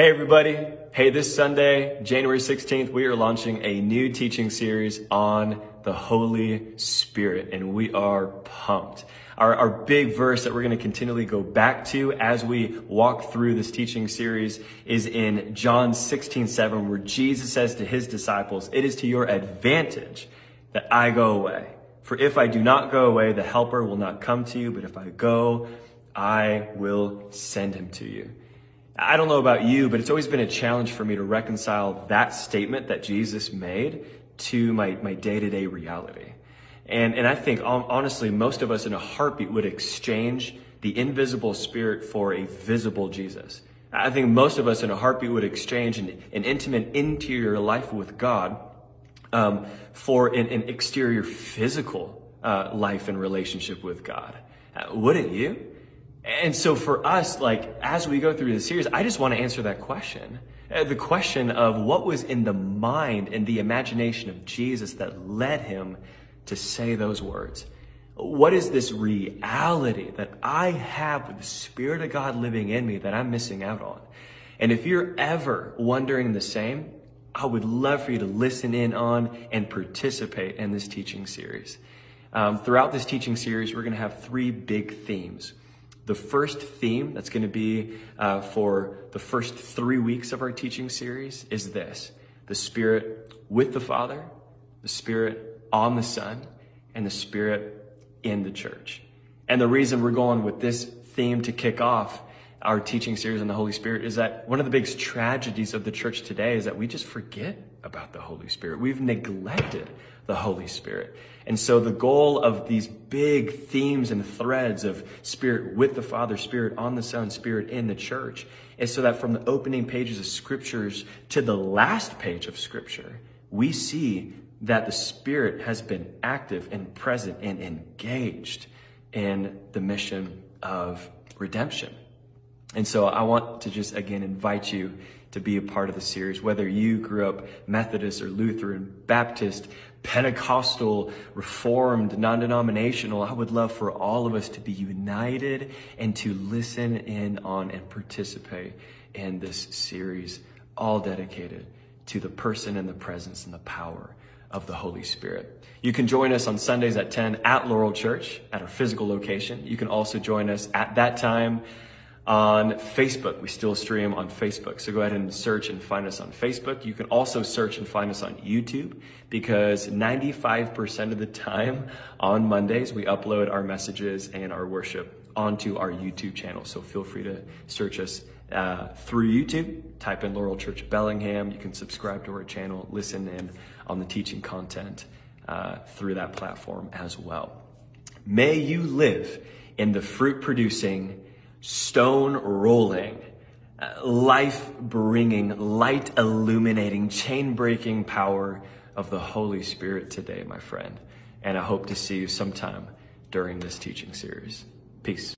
Hey, everybody. Hey, this Sunday, January 16th, we are launching a new teaching series on the Holy Spirit, and we are pumped. Our, our big verse that we're going to continually go back to as we walk through this teaching series is in John 16, 7, where Jesus says to his disciples, It is to your advantage that I go away. For if I do not go away, the helper will not come to you, but if I go, I will send him to you. I don't know about you, but it's always been a challenge for me to reconcile that statement that Jesus made to my, my day-to-day reality. And, and I think honestly, most of us in a heartbeat would exchange the invisible spirit for a visible Jesus. I think most of us in a heartbeat would exchange an, an intimate interior life with God um, for an, an, exterior physical uh, life and relationship with God. Uh, wouldn't you? And so for us, like, as we go through the series, I just want to answer that question. Uh, the question of what was in the mind and the imagination of Jesus that led him to say those words. What is this reality that I have with the Spirit of God living in me that I'm missing out on? And if you're ever wondering the same, I would love for you to listen in on and participate in this teaching series. Um, throughout this teaching series, we're going to have three big themes. The first theme that's going to be uh, for the first three weeks of our teaching series is this the Spirit with the Father, the Spirit on the Son, and the Spirit in the church. And the reason we're going with this theme to kick off our teaching series on the Holy Spirit is that one of the biggest tragedies of the church today is that we just forget about the Holy Spirit. We've neglected the Holy Spirit. And so the goal of these big themes and threads of Spirit with the Father, Spirit on the Son, Spirit in the church is so that from the opening pages of scriptures to the last page of scripture, we see that the Spirit has been active and present and engaged in the mission of redemption. And so I want to just again invite you to be a part of the series, whether you grew up Methodist or Lutheran, Baptist, Pentecostal, Reformed, non-denominational. I would love for all of us to be united and to listen in on and participate in this series, all dedicated to the person and the presence and the power of the Holy Spirit. You can join us on Sundays at 10 at Laurel Church at our physical location. You can also join us at that time on Facebook. We still stream on Facebook. So go ahead and search and find us on Facebook. You can also search and find us on YouTube because 95% of the time on Mondays, we upload our messages and our worship onto our YouTube channel. So feel free to search us uh, through YouTube. Type in Laurel Church Bellingham. You can subscribe to our channel, listen in on the teaching content uh, through that platform as well. May you live in the fruit producing stone rolling, life bringing, light illuminating, chain breaking power of the Holy Spirit today, my friend. And I hope to see you sometime during this teaching series. Peace.